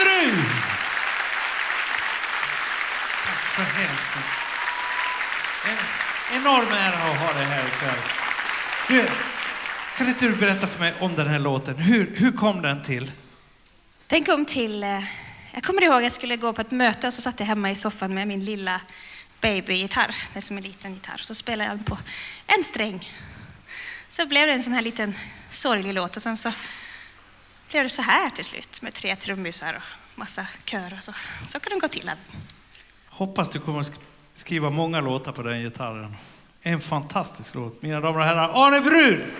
Brun! Tack så hemskt mycket. En enorm ära att ha dig här ikväll. Du, kan inte du berätta för mig om den här låten? Hur, hur kom den till? Den kom till... eh, Jag kommer ihåg att jag skulle gå på ett möte och så satt jag hemma i soffan med min lilla babygitarr. Det är som en liten gitarr. Så spelade jag den på en sträng. Så blev det en sån här liten sorglig låt och sen så blev det så här till slut med tre trummisar och massa kör och så. Så kan det gå till. Hoppas du kommer att skriva många låtar på den gitarren. En fantastisk låt. Mina damer och herrar, Arne Brun!